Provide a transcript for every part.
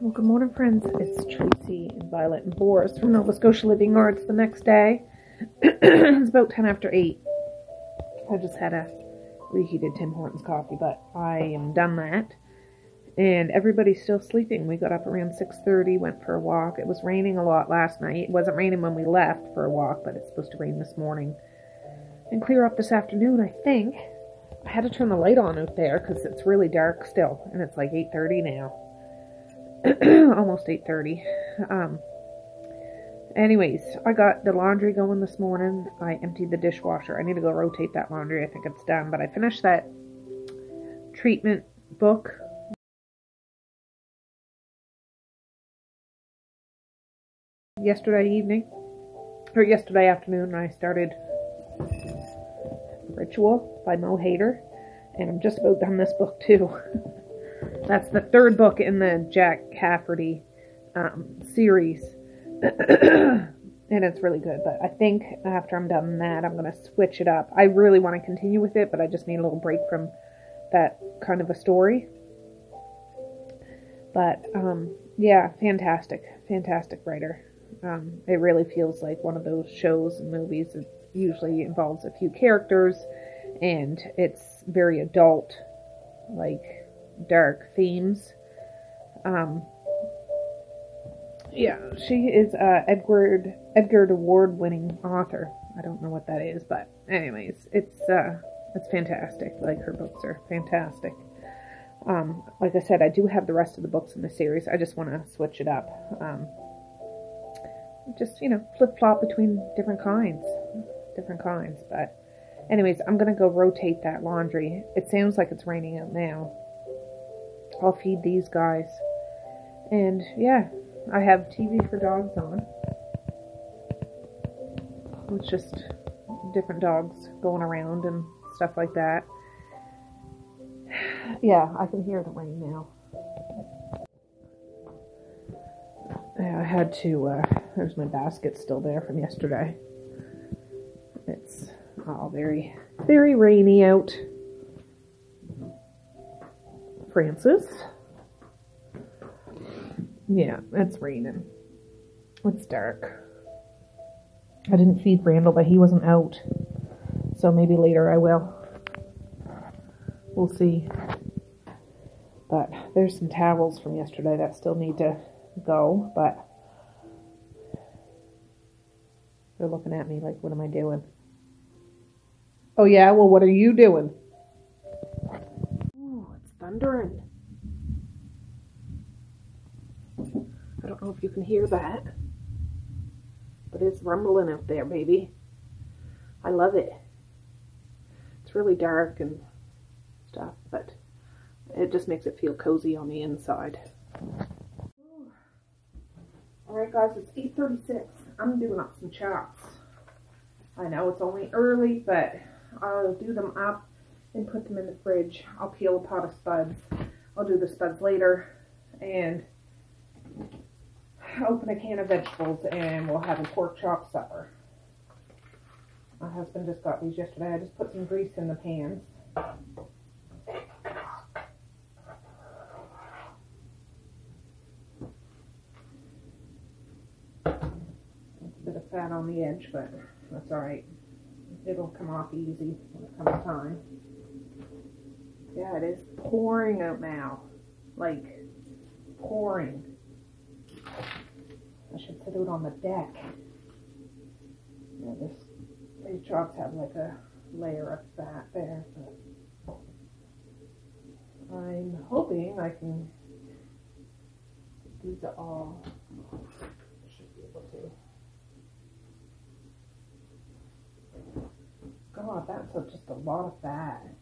Well, good morning, friends. It's Tracey and Violet and Boris from Nova Scotia Living Arts the next day. it's about 10 after 8. I just had a reheated Tim Hortons coffee, but I am done that. And everybody's still sleeping. We got up around 6.30, went for a walk. It was raining a lot last night. It wasn't raining when we left for a walk, but it's supposed to rain this morning. And clear up this afternoon, I think. I had to turn the light on out there because it's really dark still. And it's like 8.30 now. almost 8.30. Um, anyways, I got the laundry going this morning. I emptied the dishwasher. I need to go rotate that laundry. I think it's done. But I finished that treatment book. Yesterday evening, or yesterday afternoon, I started Ritual by Mo Hayder, and I'm just about done this book too. That's the third book in the Jack Caffery um, series. and it's really good. But I think after I'm done that, I'm going to switch it up. I really want to continue with it, but I just need a little break from that kind of a story. But um, yeah, fantastic, fantastic writer. Um, it really feels like one of those shows and movies that usually involves a few characters and it's very adult, like dark themes. Um, yeah, she is a Edward Edgar Award winning author. I don't know what that is, but anyways, it's uh, it's fantastic. Like her books are fantastic. Um, like I said, I do have the rest of the books in the series. I just want to switch it up. Um, just you know, flip flop between different kinds, different kinds. But anyways, I'm gonna go rotate that laundry. It sounds like it's raining out now. I'll feed these guys. And yeah, I have TV for dogs on. It's just different dogs going around and stuff like that. Yeah, I can hear the rain now. Yeah, I had to, uh, there's my basket still there from yesterday. It's all very, very rainy out. Francis. Yeah, it's raining. It's dark. I didn't feed Randall, but he wasn't out. So maybe later I will. We'll see. But there's some towels from yesterday that still need to go, but they're looking at me like, what am I doing? Oh, yeah? Well, what are you doing? Thundering. I don't know if you can hear that, but it's rumbling out there, baby. I love it. It's really dark and stuff, but it just makes it feel cozy on the inside. Alright guys, it's 8.36. I'm doing up some chops. I know it's only early, but I'll do them up and put them in the fridge. I'll peel a pot of spuds. I'll do the spuds later and open a can of vegetables and we'll have a pork chop supper. My husband just got these yesterday. I just put some grease in the pans. a bit of fat on the edge, but that's alright. It'll come off easy when it comes time. Yeah, it is pouring out now. Like, pouring. I should put it on the deck. Yeah, this, these chops have like a layer of fat there, but I'm hoping I can these are all should be able to. God, that's just a lot of fat.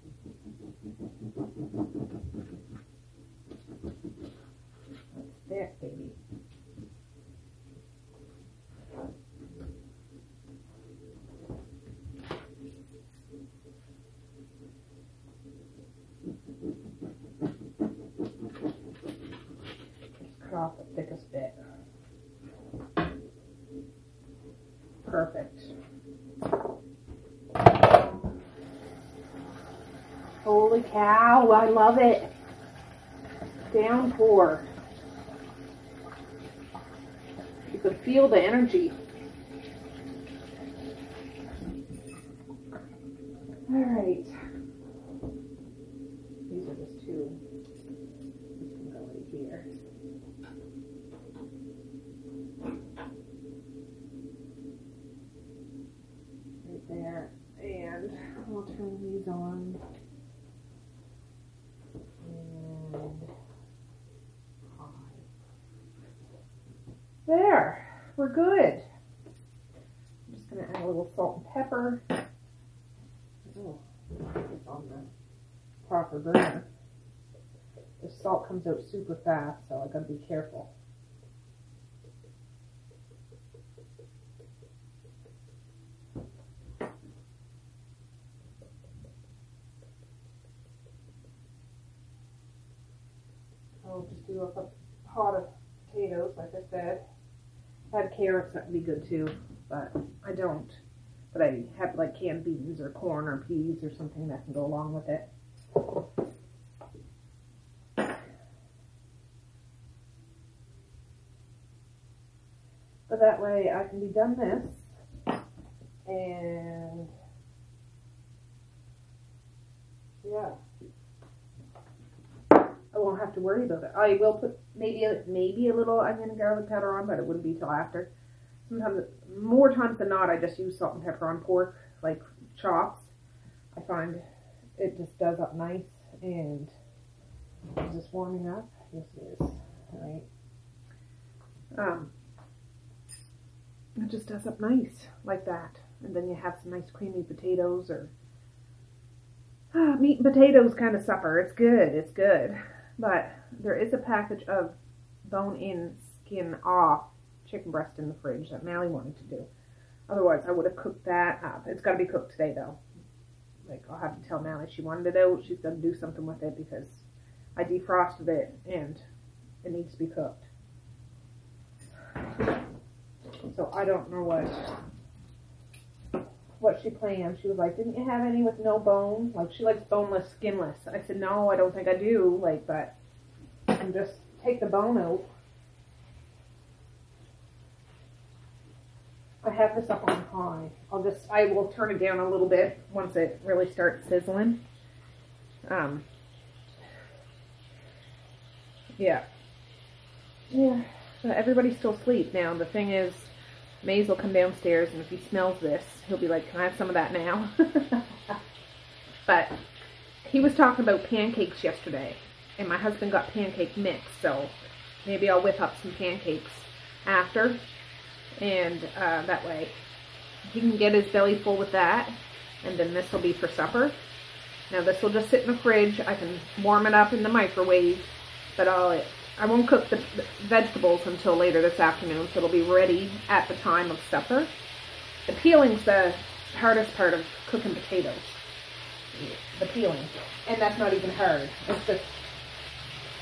It, baby. Off the thickest bit. Perfect. Holy cow, I love it. Downpour. You could feel the energy. All right. Going to add a little salt and pepper. Oh, it's on the proper burner. The salt comes out super fast, so I gotta be careful. I'll just do a pot of potatoes, like I said. Had carrots, that would be good too, but I don't. But I have like canned beans or corn or peas or something that can go along with it. But that way I can be done this and yeah. I won't have to worry about it. I will put maybe a, maybe a little onion and garlic powder on, but it wouldn't be till after. Sometimes, more times than not, I just use salt and pepper on pork, like chops. I find it just does up nice and is this warming up? Yes, it is. Right. Um, it just does up nice like that, and then you have some nice creamy potatoes or ah, meat and potatoes kind of supper. It's good. It's good. But there is a package of bone-in, skin off chicken breast in the fridge that Mally wanted to do. Otherwise, I would have cooked that up. It's got to be cooked today, though. Like, I'll have to tell Mally she wanted it out. She's going to do something with it because I defrosted it and it needs to be cooked. So I don't know what what she planned. She was like, "Didn't you have any with no bone? Like she likes boneless, skinless." I said, "No, I don't think I do." Like, but and just take the bone out. I have this up on high. I'll just I will turn it down a little bit once it really starts sizzling. Um. Yeah. Yeah. But everybody's still asleep now. The thing is, Maze will come downstairs, and if he smells this, he'll be like, can I have some of that now? but he was talking about pancakes yesterday, and my husband got pancake mix, so maybe I'll whip up some pancakes after, and uh, that way he can get his belly full with that, and then this will be for supper. Now this will just sit in the fridge. I can warm it up in the microwave, but I'll I won't cook the vegetables until later this afternoon, so it'll be ready at the time of supper. The peeling's the hardest part of cooking potatoes. The peeling. And that's not even hard. It's just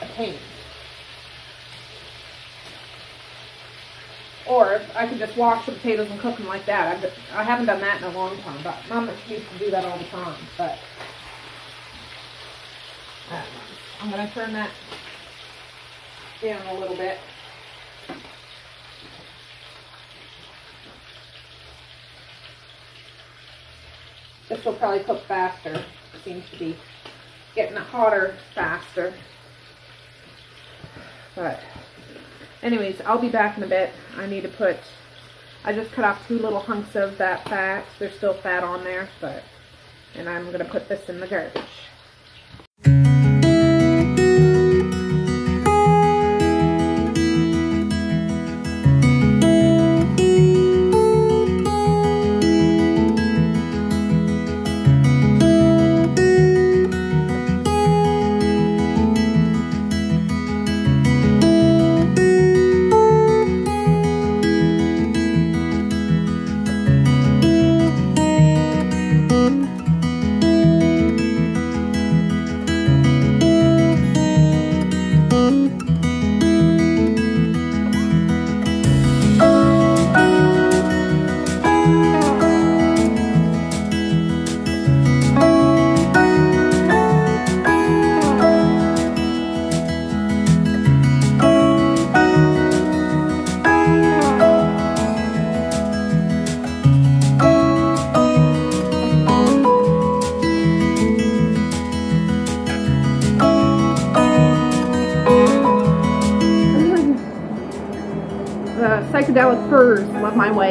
a pain. Or I could just wash the potatoes and cook them like that. I've, I haven't done that in a long time, but Mom used to do that all the time. But I'm going to turn that down a little bit. This will probably cook faster. It seems to be getting hotter faster. But anyways, I'll be back in a bit. I need to put, I just cut off two little hunks of that fat. There's still fat on there, but, and I'm going to put this in the garbage.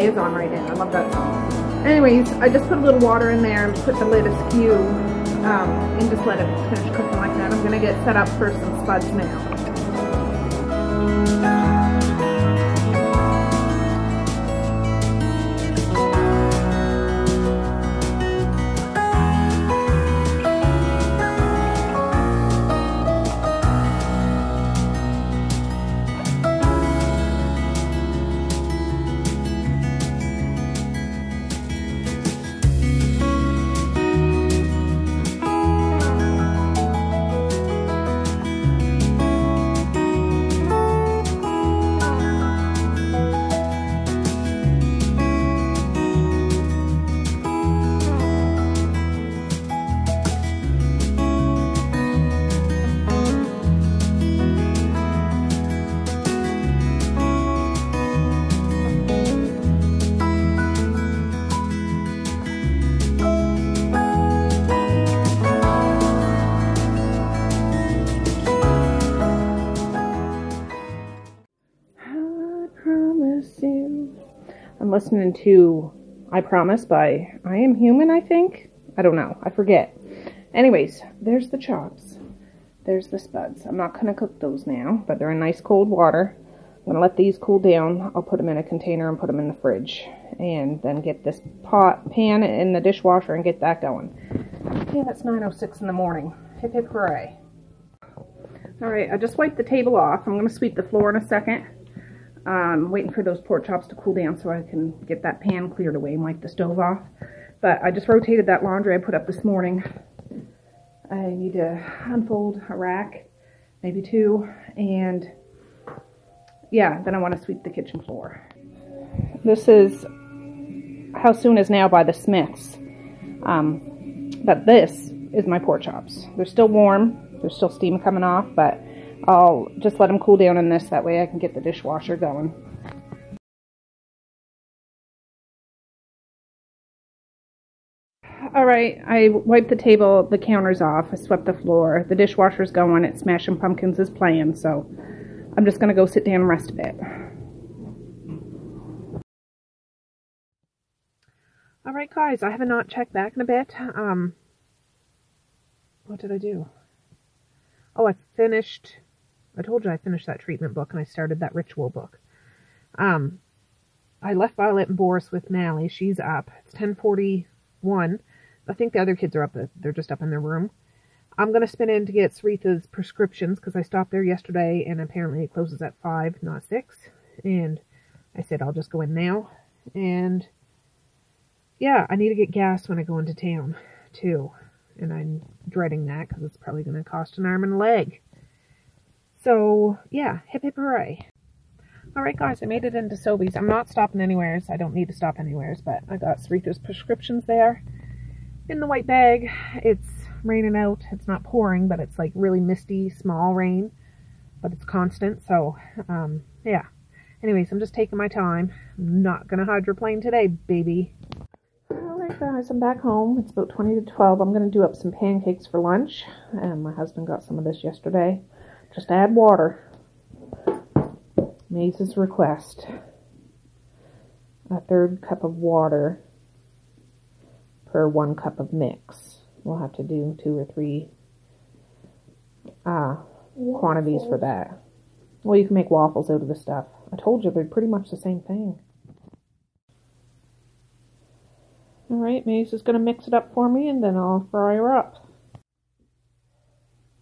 Is on right now. I love that song. Anyways, I just put a little water in there and put the lid askew um, and just let it finish cooking like that. I'm going to get set up for some spuds now. Listening to I Promise by I Am Human, I think. I don't know. I forget. Anyways, there's the chops. There's the spuds. I'm not going to cook those now, but they're in nice cold water. I'm going to let these cool down. I'll put them in a container and put them in the fridge. And then get this pot pan in the dishwasher and get that going. Yeah, that's 9.06 in the morning. Hip hip hooray. Alright, I just wiped the table off. I'm going to sweep the floor in a second. Um, waiting for those pork chops to cool down so I can get that pan cleared away and wipe the stove off. But I just rotated that laundry I put up this morning. I need to unfold a rack, maybe two, and yeah, then I want to sweep the kitchen floor. This is How Soon Is Now by the Smiths. Um, but this is my pork chops. They're still warm. There's still steam coming off, but I'll just let them cool down in this. That way I can get the dishwasher going. All right, I wiped the table, the counters off, I swept the floor, the dishwasher's going, it's Smashing Pumpkins is playing, so I'm just going to go sit down and rest a bit. All right, guys, I have not checked back in a bit. Um, what did I do? Oh, I finished I told you I finished that treatment book and I started that ritual book. Um, I left Violet and Boris with Mally. She's up. It's 1041. I think the other kids are up. They're just up in their room. I'm going to spin in to get Saritha's prescriptions because I stopped there yesterday and apparently it closes at 5, not 6. And I said I'll just go in now. And yeah, I need to get gas when I go into town too. And I'm dreading that because it's probably going to cost an arm and a leg. So, yeah, hip hip hooray. Alright guys, I made it into Sobeys. I'm not stopping anywhere, so I don't need to stop anywhere, but I got Saritha's prescriptions there. In the white bag, it's raining out. It's not pouring, but it's like really misty, small rain. But it's constant, so, um, yeah. Anyways, I'm just taking my time. I'm not gonna hydroplane today, baby. Alright guys, I'm back home. It's about 20 to 12. I'm gonna do up some pancakes for lunch. And my husband got some of this yesterday. Just add water. Maze's request. A third cup of water per one cup of mix. We'll have to do two or three uh, quantities for that. Well, you can make waffles out of the stuff. I told you they're pretty much the same thing. Alright, Maze is going to mix it up for me and then I'll fry her up.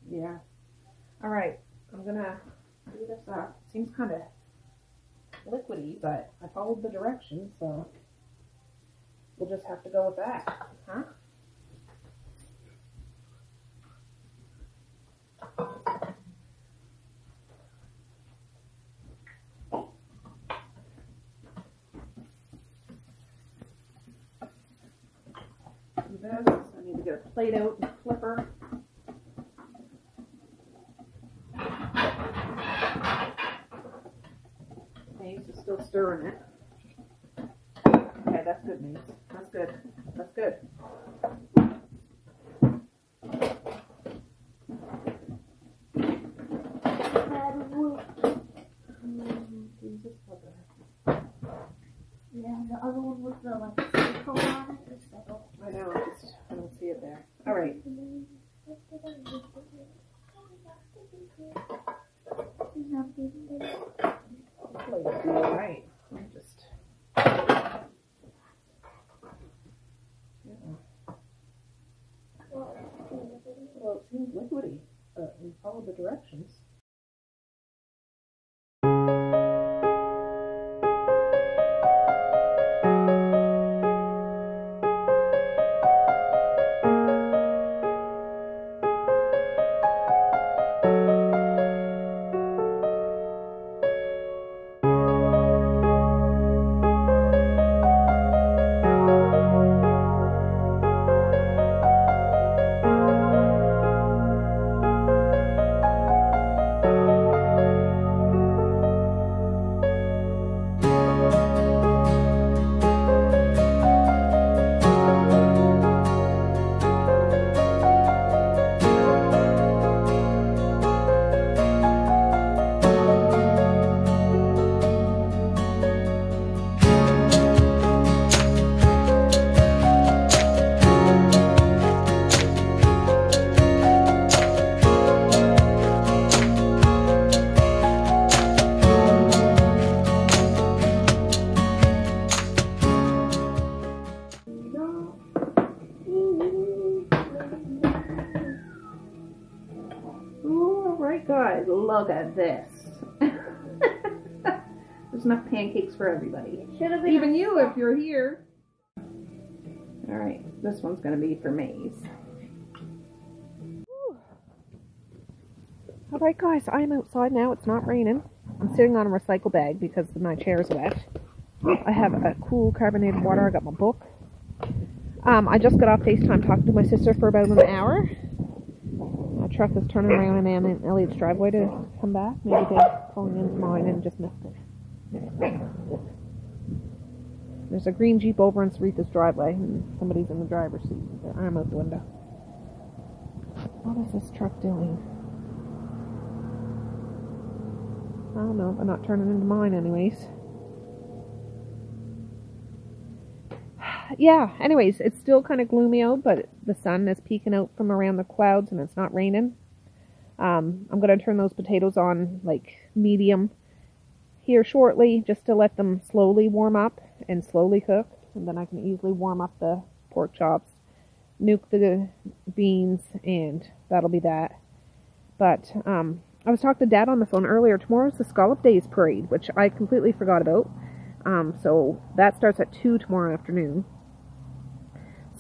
Yeah. All right, I'm gonna do this up. Seems kind of liquidy, but I followed the directions, so we'll just have to go with that, huh? I need to get a plate out and flipper. still stirring it. Okay, that's good news. That's good. That's good. Mm, mm, mm, yeah, the other one was the like guys, look at this. There's enough pancakes for everybody. Should have been Even you, if you're here. All right, this one's gonna be for Maze. All right, guys, I'm outside now. It's not raining. I'm sitting on a recycle bag because my chair's wet. I have a cool carbonated water. I got my book. Um, I just got off FaceTime talking to my sister for about an hour. Truck is turning around in and Elliot's driveway to come back. Maybe they're pulling into mine and just missed it. There's a green Jeep over in Sarita's driveway, and somebody's in the driver's seat with their arm out the window. What is this truck doing? I don't know, but not turning into mine, anyways. Yeah, anyways, it's still kind of gloomy out, but the sun is peeking out from around the clouds and it's not raining. Um, I'm going to turn those potatoes on like medium here shortly just to let them slowly warm up and slowly cook. And then I can easily warm up the pork chops, nuke the beans, and that'll be that. But um, I was talking to Dad on the phone earlier. Tomorrow's the Scallop Days parade, which I completely forgot about. Um, so that starts at 2 tomorrow afternoon.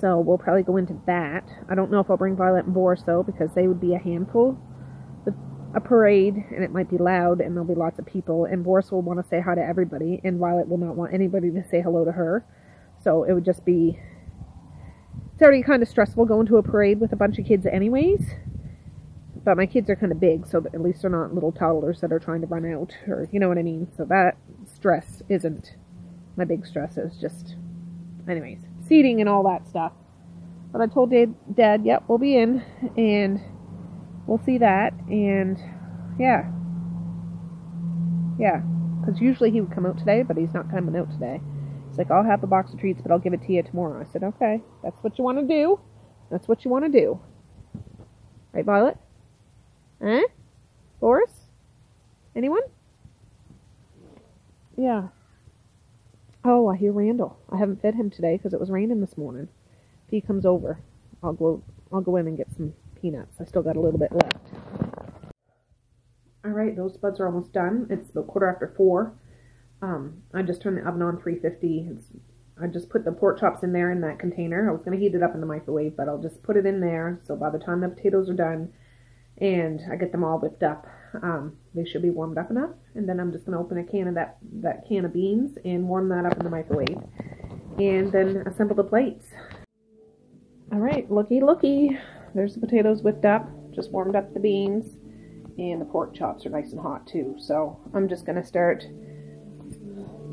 So we'll probably go into that. I don't know if I'll bring Violet and Boris though, because they would be a handful. The, a parade, and it might be loud, and there'll be lots of people, and Boris will want to say hi to everybody, and Violet will not want anybody to say hello to her. So it would just be. It's already kind of stressful going to a parade with a bunch of kids, anyways. But my kids are kind of big, so at least they're not little toddlers that are trying to run out, or you know what I mean. So that stress isn't my big stress. Is just, anyways, seating and all that stuff. But I told Dad, Dad, yep, we'll be in, and we'll see that, and yeah, yeah, because usually he would come out today, but he's not coming out today. He's like, I'll have a box of treats, but I'll give it to you tomorrow. I said, okay, that's what you want to do. That's what you want to do. Right, Violet? Huh? Boris? Anyone? Yeah. Oh, I hear Randall. I haven't fed him today because it was raining this morning. If he comes over, I'll go. I'll go in and get some peanuts. I still got a little bit left. All right, those buds are almost done. It's about quarter after four. Um, I just turned the oven on 350. It's, I just put the pork chops in there in that container. I was going to heat it up in the microwave, but I'll just put it in there. So by the time the potatoes are done and I get them all whipped up, um, they should be warmed up enough. And then I'm just going to open a can of that, that can of beans and warm that up in the microwave. And then assemble the plates. All right, looky, looky. There's the potatoes whipped up. Just warmed up the beans. And the pork chops are nice and hot too. So I'm just going to start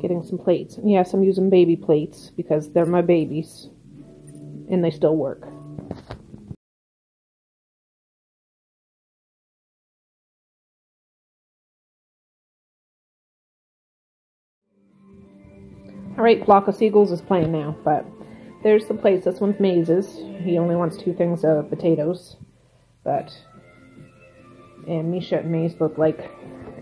getting some plates. Yes, I'm using baby plates because they're my babies. And they still work. Alright, Flock of Seagulls is playing now, but there's the place. This one's Maze's. He only wants two things of potatoes. But, and Misha and Maze look like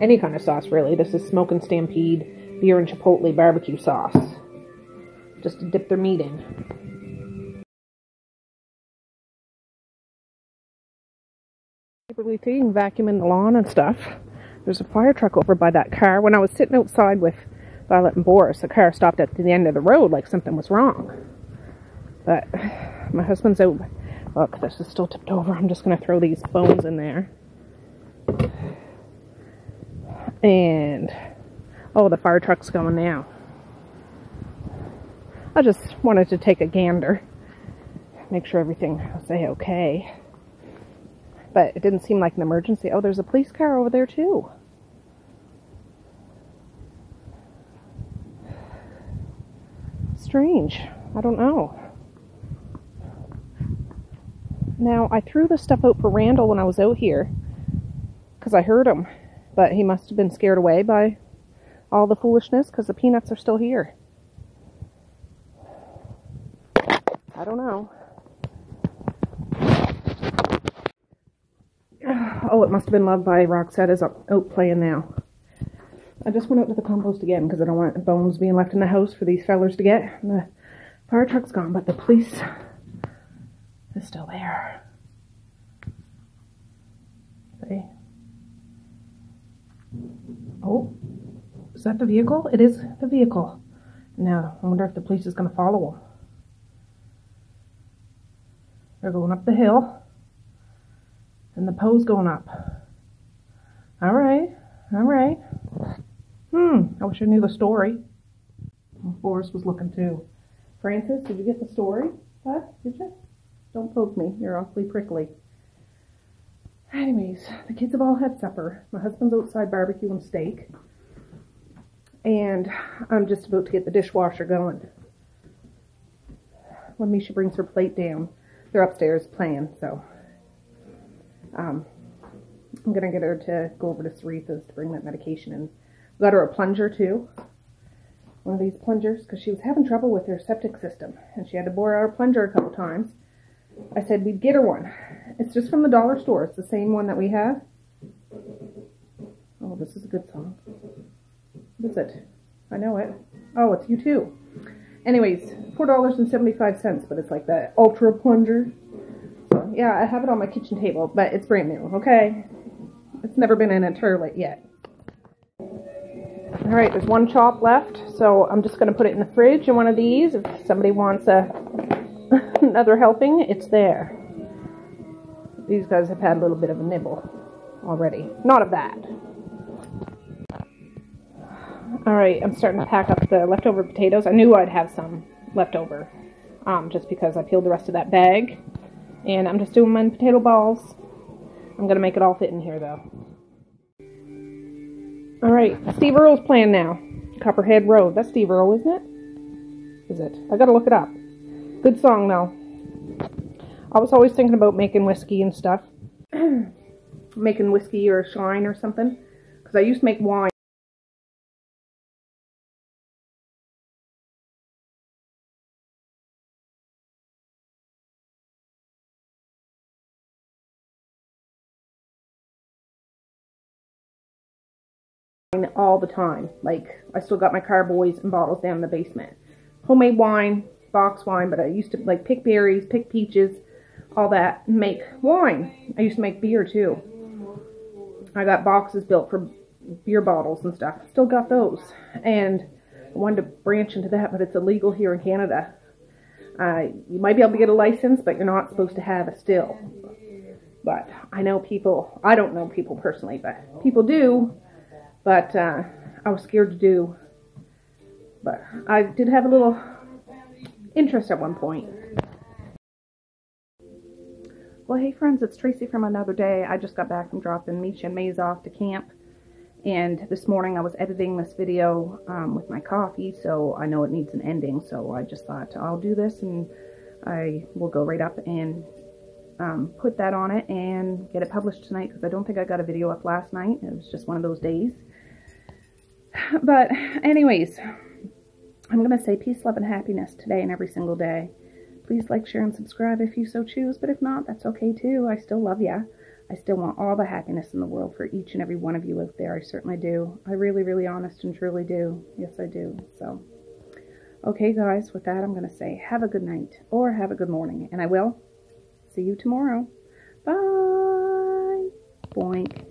any kind of sauce, really. This is Smokin' Stampede beer and chipotle barbecue sauce. Just to dip their meat in. Vacuuming the lawn and stuff. There's a fire truck over by that car. When I was sitting outside with Violet and Boris, the car stopped at the end of the road like something was wrong. But my husband's out. Look, this is still tipped over. I'm just going to throw these bones in there. And, oh, the fire truck's going now. I just wanted to take a gander. Make sure everything was okay. But it didn't seem like an emergency. Oh, there's a police car over there too. Strange. I don't know. Now, I threw the stuff out for Randall when I was out here because I heard him, but he must have been scared away by all the foolishness because the peanuts are still here. I don't know. Oh, it must have been loved by Roxette is out playing now. I just went out to the compost again because I don't want bones being left in the house for these fellers to get. And the fire truck's gone, but the police is still there. See? Oh, is that the vehicle? It is the vehicle. Now, I wonder if the police is going to follow them. They're going up the hill. And the poe's going up. All right, all right. Hmm, I wish I knew the story. Boris was looking too. Francis, did you get the story? Huh? Did you? Don't poke me. You're awfully prickly. Anyways, the kids have all had supper. My husband's outside barbecuing steak. And I'm just about to get the dishwasher going. When Misha brings her plate down, they're upstairs playing, so um, I'm going to get her to go over to Saritha's to bring that medication in. Got her a plunger too. One of these plungers because she was having trouble with her septic system and she had to bore out her plunger a couple times. I said we'd get her one. It's just from the dollar store. It's the same one that we have. Oh, this is a good song. What is it? I know it. Oh, it's U2. Anyways, $4.75, but it's like the ultra plunger. Yeah, I have it on my kitchen table, but it's brand new, okay? It's never been in a toilet yet. All right, there's one chop left, so I'm just going to put it in the fridge in one of these. If somebody wants a another helping, it's there. These guys have had a little bit of a nibble already. Not of that. All right, I'm starting to pack up the leftover potatoes. I knew I'd have some left over, um, just because I peeled the rest of that bag. And I'm just doing my potato balls. I'm going to make it all fit in here, though. All right, Steve Earle's playing now. Copperhead Road. That's Steve Earle, isn't it? Is it? I gotta look it up. Good song, though. I was always thinking about making whiskey and stuff. making whiskey or shine or something. Because I used to make wine. All the time. Like, I still got my carboys and bottles down in the basement. Homemade wine, box wine, but I used to, like, pick berries, pick peaches, all that, make wine. I used to make beer, too. I got boxes built for beer bottles and stuff. Still got those. And I wanted to branch into that, but it's illegal here in Canada. Uh, you might be able to get a license, but you're not supposed to have a still. But I know people, I don't know people personally, but people do but uh, I was scared to do. But I did have a little interest at one point. Well, hey friends, it's Tracey from another day. I just got back from dropping Misha and Maze off to camp. And this morning I was editing this video um, with my coffee, so I know it needs an ending. So I just thought I'll do this and I will go right up and um, put that on it and get it published tonight because I don't think I got a video up last night. It was just one of those days. But anyways, I'm going to say peace, love, and happiness today and every single day. Please like, share, and subscribe if you so choose. But if not, that's okay too. I still love you. I still want all the happiness in the world for each and every one of you out there. I certainly do. I really, really honest and truly do. Yes, I do. So, okay, guys, with that, I'm going to say have a good night or have a good morning. And I will see you tomorrow. Bye. Boink.